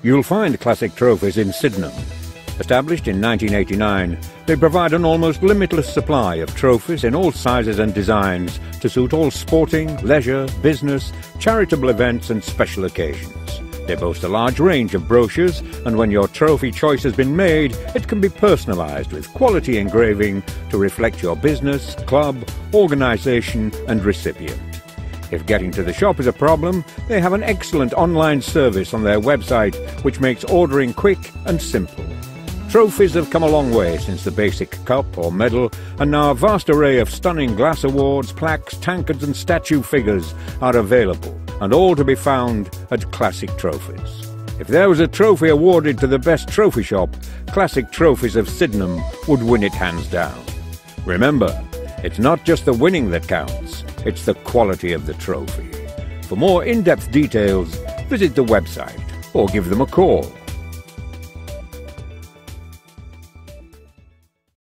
You'll find classic trophies in Sydenham. Established in 1989, they provide an almost limitless supply of trophies in all sizes and designs to suit all sporting, leisure, business, charitable events and special occasions. They boast a large range of brochures, and when your trophy choice has been made, it can be personalised with quality engraving to reflect your business, club, organisation and recipient. If getting to the shop is a problem, they have an excellent online service on their website which makes ordering quick and simple. Trophies have come a long way since the basic cup or medal, and now a vast array of stunning glass awards, plaques, tankards and statue figures are available and all to be found at Classic Trophies. If there was a trophy awarded to the best trophy shop, Classic Trophies of Sydenham would win it hands down. Remember, it's not just the winning that counts, it's the quality of the trophy. For more in-depth details, visit the website or give them a call